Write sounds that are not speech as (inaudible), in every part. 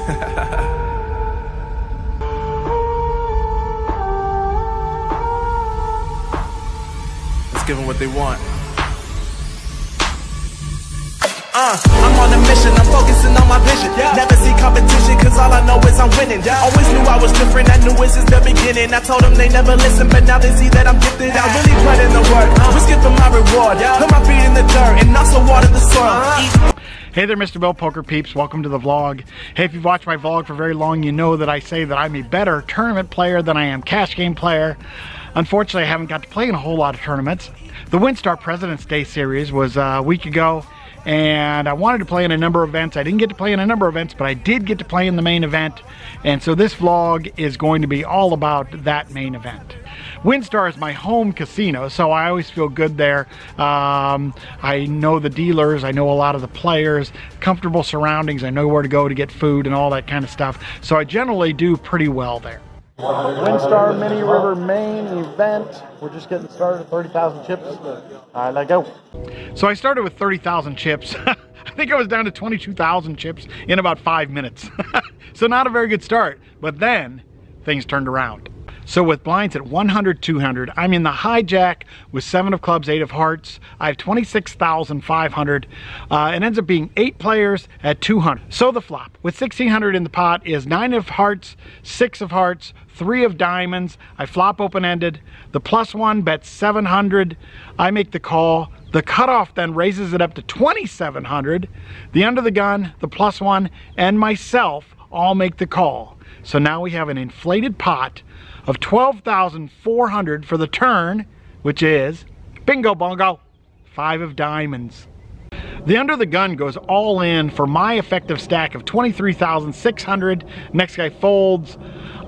(laughs) Let's give them what they want. Uh, I'm on a mission, I'm focusing on my vision. Yeah. Never see competition, cause all I know is I'm winning. Yeah. Always knew I was different, I knew it since the beginning. I told them they never listen, but now they see that I'm gifted. I really put in the work, uh. risk it for my reward. Yeah. Put my feet in the dirt and also water the soil. Uh. Hey there, Mr. Bill Poker Peeps. Welcome to the vlog. Hey, if you've watched my vlog for very long, you know that I say that I'm a better tournament player than I am cash game player. Unfortunately, I haven't got to play in a whole lot of tournaments. The WinStar President's Day Series was a week ago and I wanted to play in a number of events. I didn't get to play in a number of events, but I did get to play in the main event. And so this vlog is going to be all about that main event. WinStar is my home casino, so I always feel good there. Um, I know the dealers, I know a lot of the players, comfortable surroundings, I know where to go to get food and all that kind of stuff. So I generally do pretty well there. WinStar Mini River main event. We're just getting started at 30,000 chips. All right, let go. So I started with 30,000 chips. (laughs) I think I was down to 22,000 chips in about five minutes. (laughs) so not a very good start, but then things turned around. So with blinds at 100, 200, I'm in the hijack with seven of clubs, eight of hearts. I have 26,500. Uh, it ends up being eight players at 200. So the flop with 1,600 in the pot is nine of hearts, six of hearts, three of diamonds. I flop open-ended. The plus one bets 700. I make the call. The cutoff then raises it up to 2,700. The under the gun, the plus one, and myself all make the call. So now we have an inflated pot of 12,400 for the turn, which is, bingo bongo, five of diamonds. The under the gun goes all in for my effective stack of 23,600. Next guy folds.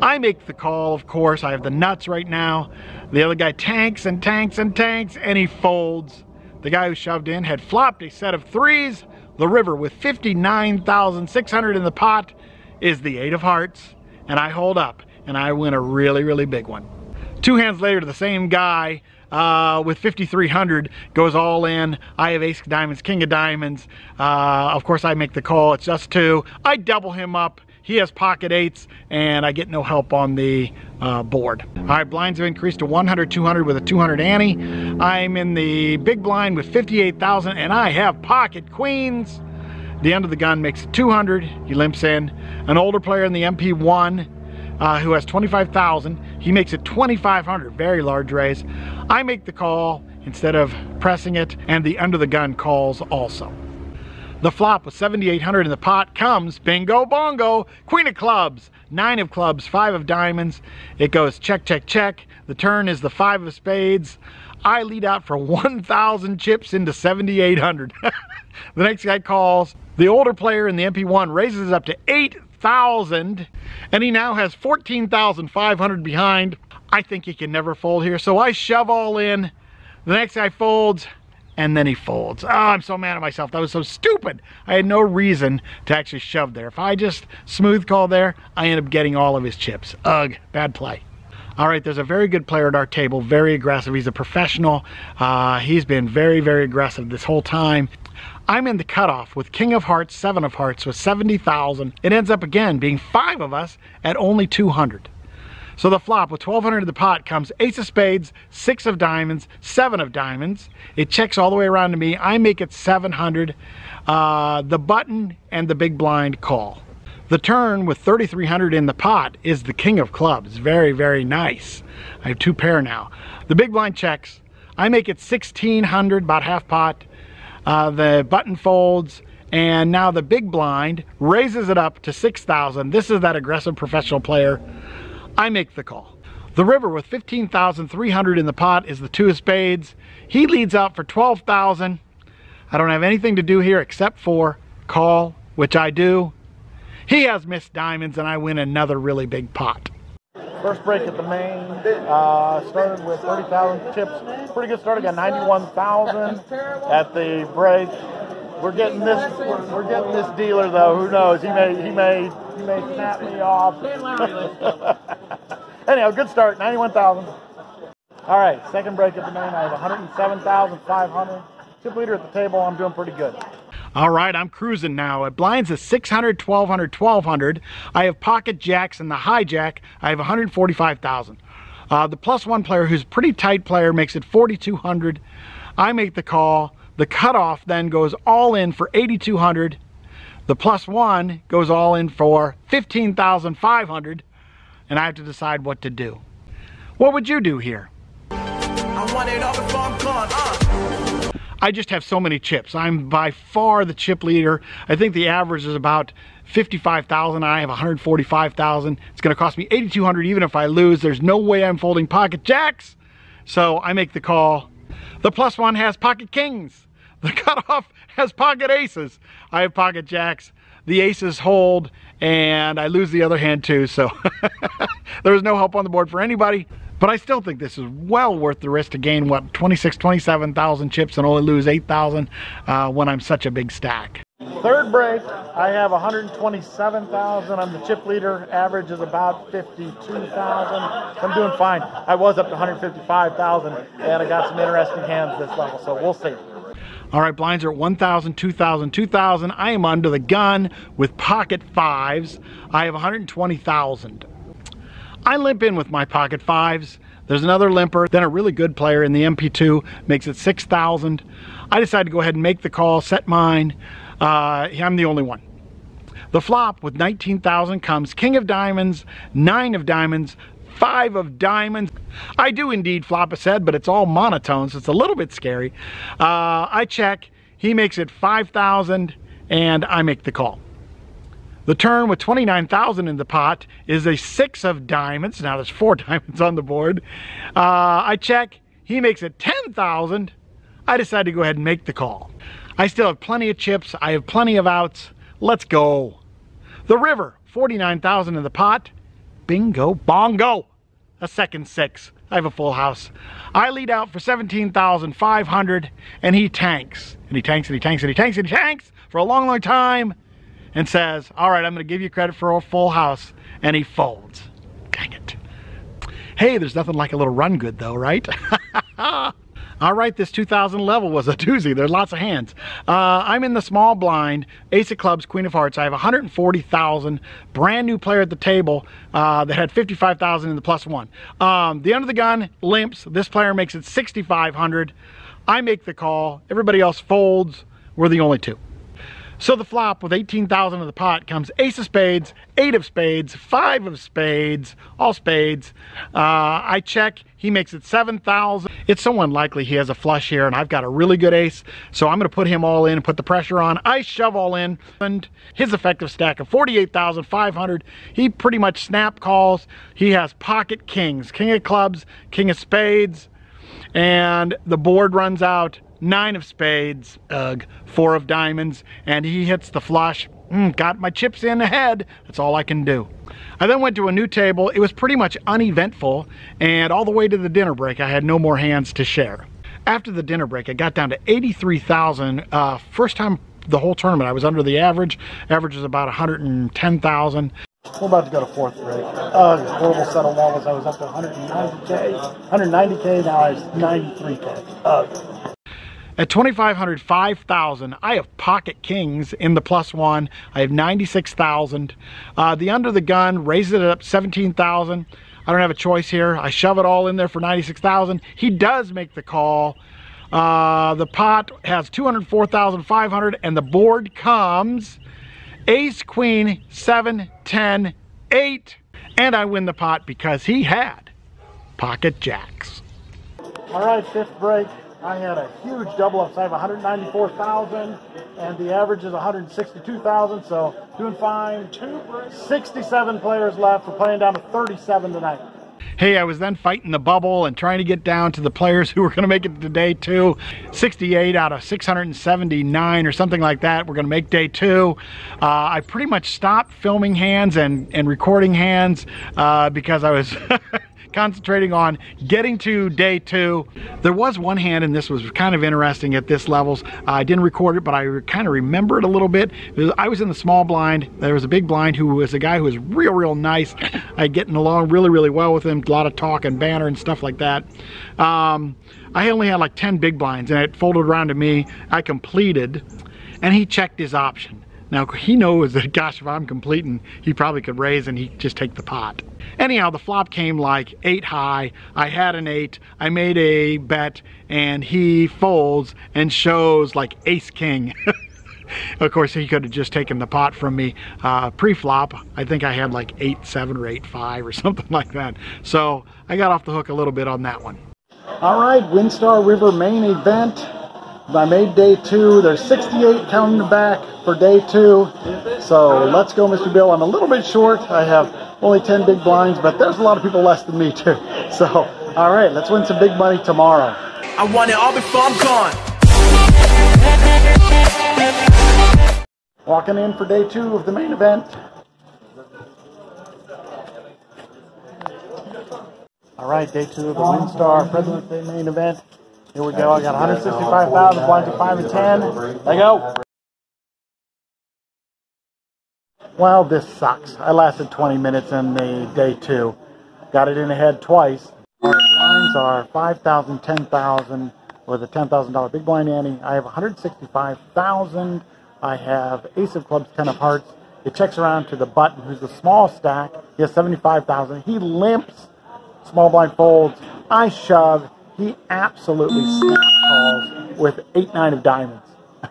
I make the call, of course. I have the nuts right now. The other guy tanks and tanks and tanks, and he folds. The guy who shoved in had flopped a set of threes. The river with 59,600 in the pot is the eight of hearts, and I hold up and I win a really, really big one. Two hands later, to the same guy uh, with 5,300 goes all in. I have ace of diamonds, king of diamonds. Uh, of course, I make the call. It's just two. I double him up. He has pocket eights, and I get no help on the uh, board. All right, blinds have increased to 100, 200 with a 200 ante. I'm in the big blind with 58,000, and I have pocket queens. The under the gun makes it 200. He limps in. An older player in the MP1 uh, who has 25,000. He makes it 2,500, very large raise. I make the call instead of pressing it, and the under the gun calls also. The flop with 7,800 in the pot comes bingo bongo, queen of clubs, nine of clubs, five of diamonds. It goes check, check, check. The turn is the five of spades. I lead out for 1,000 chips into 7,800. (laughs) the next guy calls. The older player in the MP1 raises up to 8,000 and he now has 14,500 behind. I think he can never fold here, so I shove all in. The next guy folds, and then he folds. Oh, I'm so mad at myself. That was so stupid. I had no reason to actually shove there. If I just smooth call there, I end up getting all of his chips. Ugh, bad play. All right, there's a very good player at our table, very aggressive. He's a professional. Uh, he's been very, very aggressive this whole time. I'm in the cutoff with King of Hearts, Seven of Hearts with 70,000. It ends up again being five of us at only 200. So the flop with 1200 in the pot comes ace of spades, six of diamonds, seven of diamonds. It checks all the way around to me. I make it 700. Uh, the button and the big blind call. The turn with 3,300 in the pot is the king of clubs. Very, very nice. I have two pair now. The big blind checks. I make it 1,600, about half pot. Uh, the button folds and now the big blind raises it up to 6,000. This is that aggressive professional player. I make the call. The river with 15,300 in the pot is the two of spades. He leads out for 12,000. I don't have anything to do here except for call, which I do. He has missed diamonds and I win another really big pot. First break at the main, uh, started with 30,000 chips. Pretty good start, I got 91,000 at the break. We're getting this, we're, we're, getting this dealer though, who knows, he may, he may, he may snap me off. (laughs) Anyhow, good start, 91,000. All right, second break at the main, I have 107,500. Chip leader at the table, I'm doing pretty good. All right, I'm cruising now. It blinds is 600, 1200, 1200. I have pocket jacks and the hijack. I have 145,000. Uh, the plus one player, who's a pretty tight player, makes it 4,200. I make the call. The cutoff then goes all in for 8,200. The plus one goes all in for 15,500. And I have to decide what to do. What would you do here? I just have so many chips. I'm by far the chip leader. I think the average is about 55,000. I have 145,000. It's going to cost me 8,200 even if I lose. There's no way I'm folding pocket jacks. So I make the call. The plus one has pocket kings. The cutoff has pocket aces. I have pocket jacks. The aces hold and I lose the other hand too. So (laughs) there was no help on the board for anybody. But I still think this is well worth the risk to gain, what, 26, 27,000 chips and only lose 8,000 uh, when I'm such a big stack. Third break, I have 127,000. I'm the chip leader. Average is about 52,000. I'm doing fine. I was up to 155,000 and I got some interesting hands this level, so we'll see. All right, blinds are at 1,000, 2,000, 2,000. I am under the gun with pocket fives. I have 120,000. I limp in with my pocket fives. There's another limper, then a really good player in the MP2 makes it 6,000. I decided to go ahead and make the call, set mine. Uh, I'm the only one. The flop with 19,000 comes King of Diamonds, Nine of Diamonds, Five of Diamonds. I do indeed flop a set, but it's all monotone, so it's a little bit scary. Uh, I check, he makes it 5,000, and I make the call. The turn with 29,000 in the pot is a six of diamonds. Now there's four (laughs) diamonds on the board. Uh, I check, he makes it 10,000. I decide to go ahead and make the call. I still have plenty of chips. I have plenty of outs. Let's go. The river, 49,000 in the pot. Bingo, bongo. A second six. I have a full house. I lead out for 17,500 and he tanks. And he tanks and he tanks and he tanks and he tanks for a long, long time and says, all right, I'm going to give you credit for a full house. And he folds. Dang it. Hey, there's nothing like a little run good though, right? (laughs) All right, this 2000 level was a doozy. There's lots of hands. Uh, I'm in the small blind, Ace of Clubs, Queen of Hearts. I have 140,000. Brand new player at the table uh, that had 55,000 in the plus one. Um, the under the gun limps. This player makes it 6,500. I make the call. Everybody else folds. We're the only two. So the flop with 18,000 in the pot comes ace of spades, eight of spades, five of spades, all spades. Uh, I check, he makes it 7,000. It's so unlikely he has a flush here and I've got a really good ace. So I'm gonna put him all in and put the pressure on. I shove all in and his effective stack of 48,500. He pretty much snap calls. He has pocket kings, king of clubs, king of spades, and the board runs out nine of spades, ugh, four of diamonds, and he hits the flush. Mm, got my chips in ahead. That's all I can do. I then went to a new table. It was pretty much uneventful, and all the way to the dinner break, I had no more hands to share. After the dinner break, I got down to 83,000. Uh, first time the whole tournament, I was under the average. Average is about 110,000. We're about to go to fourth break. Uh, horrible settle levels. I was up to 190k, 190k. Now I was 93k. Uh, at 2,500, 5,000, I have pocket kings in the plus one. I have 96,000. Uh, the under the gun raises it up 17,000. I don't have a choice here. I shove it all in there for 96,000. He does make the call. Uh, the pot has 204,500 and the board comes ace, queen, seven, 10, eight. And I win the pot because he had pocket jacks. All right, fifth break. I had a huge double up. So I have 194,000, and the average is 162,000. So doing fine. 67 players left. We're playing down to 37 tonight. Hey, I was then fighting the bubble and trying to get down to the players who were going to make it to day two. 68 out of 679 or something like that. We're going to make day two. Uh, I pretty much stopped filming hands and, and recording hands uh, because I was (laughs) concentrating on getting to day two. There was one hand, and this was kind of interesting at this levels. Uh, I didn't record it, but I kind of remember it a little bit. Was, I was in the small blind. There was a big blind who was a guy who was real, real nice. I getting along really, really well with him. A lot of talk and banner and stuff like that. Um, I only had like 10 big blinds, and it folded around to me. I completed and he checked his option. Now he knows that (laughs) gosh, if I'm completing, he probably could raise and he just take the pot. Anyhow, the flop came like eight high. I had an eight. I made a bet and he folds and shows like ace king. (laughs) of course, he could have just taken the pot from me uh, pre-flop. I think I had like eight, seven or eight, five or (laughs) something like that. So I got off the hook a little bit on that one. All right, WinStar River main event. I made day two. There's 68 counting back for day two. So let's go, Mr. Bill. I'm a little bit short. I have only 10 big blinds, but there's a lot of people less than me too. (laughs) So, all right, let's win some big money tomorrow. I want it all before I'm gone. Walking in for day two of the main event. All right, day two of the WinStar President's Day main event. Here we go. I got 165,000 blinds at 5 and 10. There you go. Well, this sucks. I lasted 20 minutes in the day two. Got it in ahead twice. Our blinds are 5,000, 10,000 with a $10,000 big blind ante. I have 165,000. I have ace of clubs, 10 of hearts. It checks around to the button, who's the small stack. He has 75,000. He limps. Small blind folds. I shove. He absolutely snap calls with 8-9 of diamonds.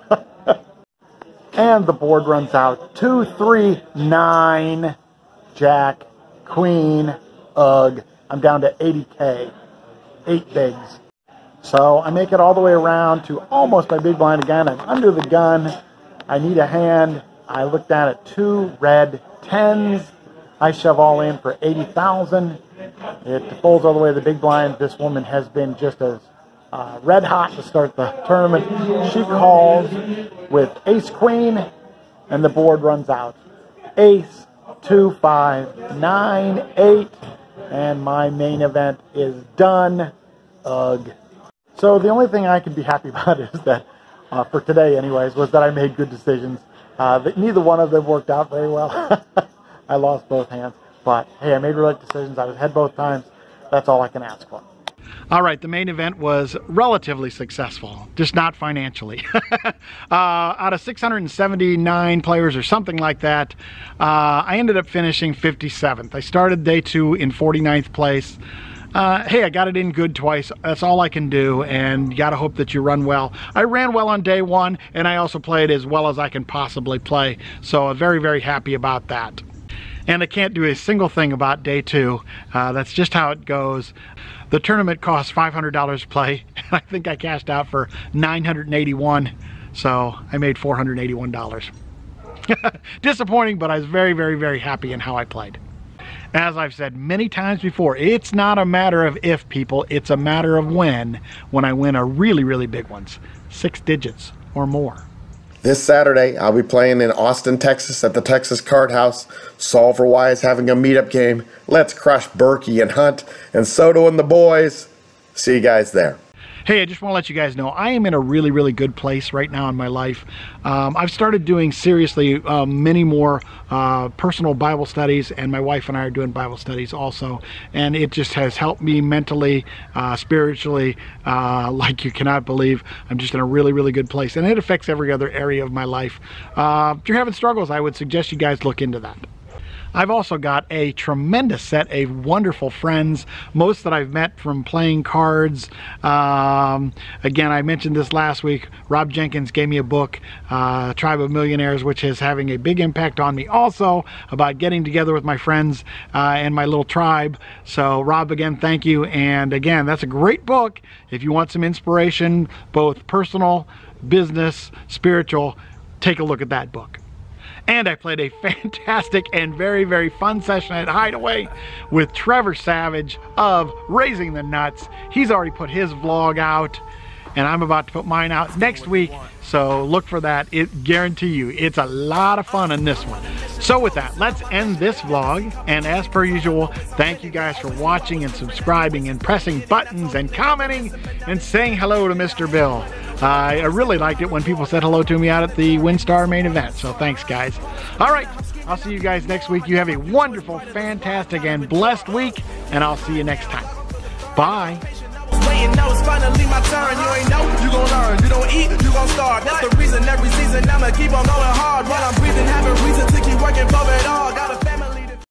(laughs) and the board runs out. 2, 3, 9, Jack, Queen, Ugh. I'm down to 80K. 8 bigs. So I make it all the way around to almost my big blind again. I'm under the gun. I need a hand. I look down at two red tens. I shove all in for 80,000. It folds all the way to the big blind. This woman has been just as uh, red hot to start the tournament. She calls with ace queen, and the board runs out. Ace, two, five, nine, eight, and my main event is done. Ugh. So the only thing I can be happy (laughs) about is that, uh, for today anyways, was that I made good decisions. Uh, neither one of them worked out very well. (laughs) I lost both hands. But hey, I made right decisions. I was ahead both times. That's all I can ask for. All right, the main event was relatively successful, just not financially. (laughs) uh, out of 679 players or something like that, uh, I ended up finishing 57th. I started day two in 49th place. Uh, hey, I got it in good twice. That's all I can do, and you got to hope that you run well. I ran well on day one, and I also played as well as I can possibly play, so I'm very, very happy about that and I can't do a single thing about day two. Uh, that's just how it goes. The tournament costs $500 to play, (laughs) and I think I cashed out for 981 so I made $481. (laughs) Disappointing, but I was very, very, very happy in how I played. As I've said many times before, it's not a matter of if, people, it's a matter of when, when I win a really, really big ones. Six digits or more. This Saturday, I'll be playing in Austin, Texas at the Texas Card House. Solve For Why is having a meetup game. Let's crush Berkey and Hunt and Soto and the boys. See you guys there. Hey, I just want to let you guys know I am in a really, really good place right now in my life. Um, I've started doing seriously uh, many more uh, personal Bible studies, and my wife and I are doing Bible studies also. And it just has helped me mentally, uh, spiritually, uh, (laughs) like you cannot believe. I'm just in a really, really good place, and it affects every other area of my life. Uh, if you're having struggles, I would suggest you guys look into that. I've also got a tremendous set of wonderful friends, most that I've met from playing cards. Um, again, I mentioned this last week. Rob Jenkins gave me a book, uh, Tribe of Millionaires, which is having a big impact on me also about getting together with my friends uh, and my little tribe. So Rob, again, thank you. And again, that's a great book if you want some inspiration, both personal, business, spiritual, take a look at that book. And I played a (laughs) fantastic and very, very fun session at Hideaway with Trevor Savage of Raising the Nuts. He's already put his vlog out and I'm about to put mine out next week. So look for that. It guarantee you, it's a lot of fun in this one. So with that, let's end this vlog. And as per usual, thank you guys for watching and subscribing and pressing buttons and commenting and saying hello to Mr. Bill. I really liked it when people said hello to me out at the WinStar main event. So thanks, guys. All right, I'll see you guys next week. You have a wonderful, fantastic, and blessed week, and I'll see you next time. Bye. Waiting, it's finally my turn. You ain't know, you gon' learn. You don't eat, you gon' starve. That's the reason every season I'ma keep on going hard. While I'm breathing, having reason to keep working for it all. Gotta